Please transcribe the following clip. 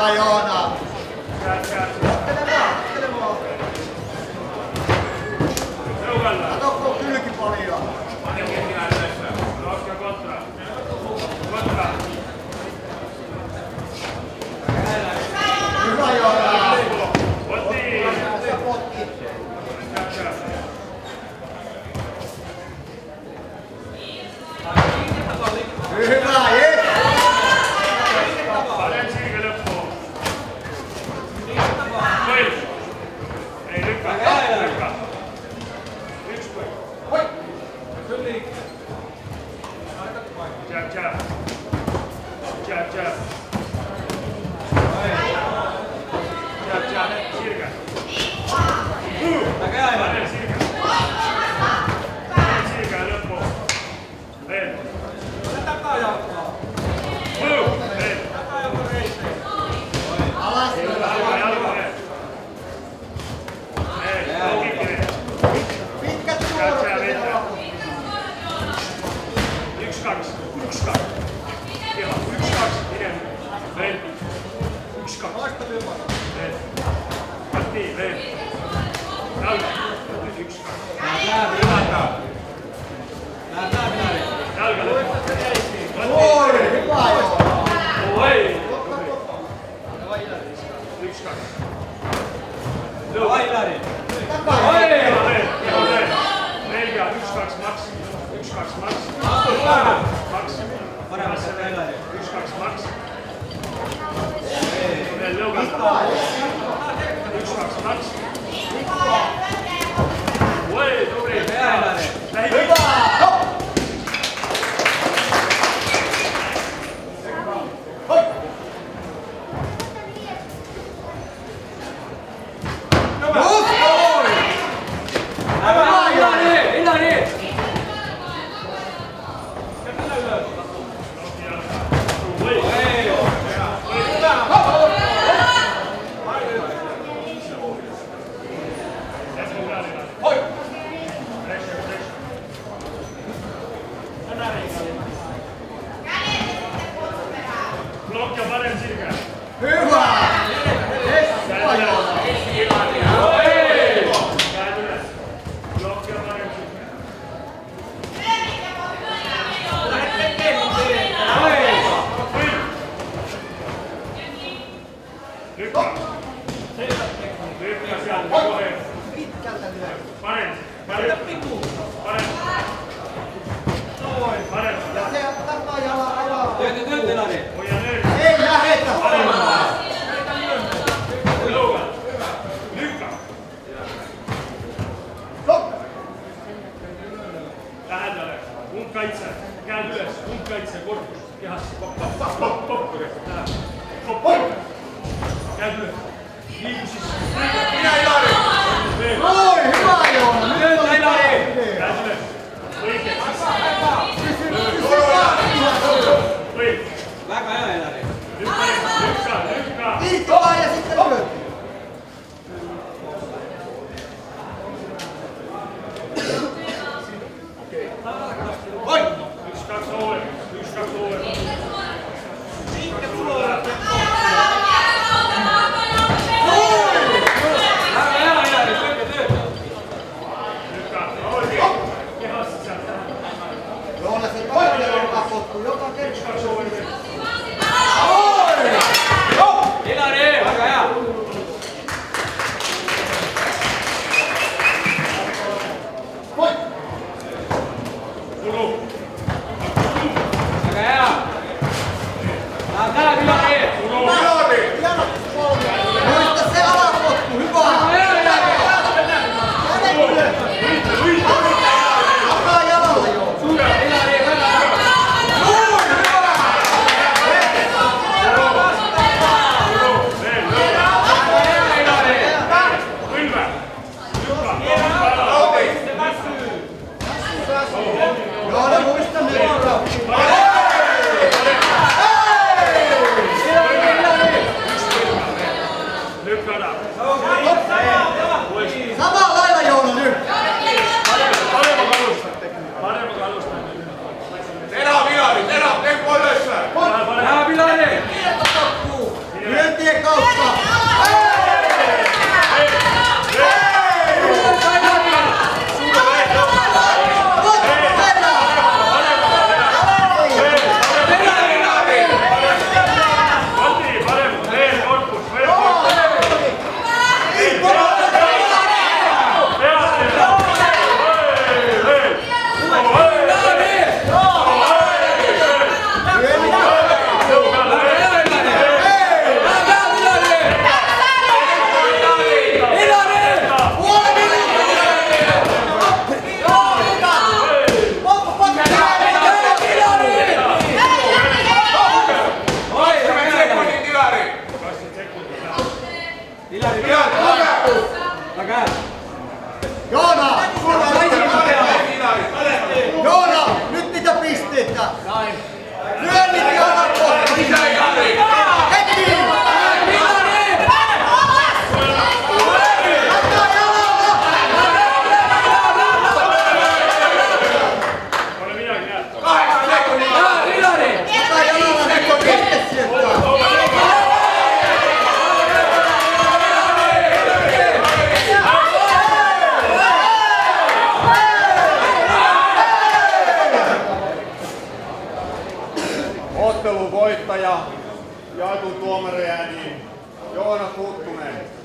Vai Ona! Ottelemaan, ottelemaan. Otokko kylki paljon. Hyvä Joona! Siirkää loppuun. Leen. Ota takaa jalkaa. Lõu. Takaisin. Keha veel. Keha veel. Veel keha. Üks, kaks, maks. Üks, kaks, maks. Maks. Üks, kaks, maks. Veel lõuga. Üks, kaks, maks. Parem, parem. Parem. Parem. Ja se takajala ajaa. Hoia nüüd. Ei lähetä. Lõuga. Lükka. Stop. Lähedale. Umbkaitse. Käed üles. Umbkaitse korpus. Kehasse. Popp, popp, popp, popp, popp. Läheb. Popp, popp. Käed üles. Liigu sisse. Guru. Glück, Förder. Ruhig. Juuri ääniin Joona Puttunen.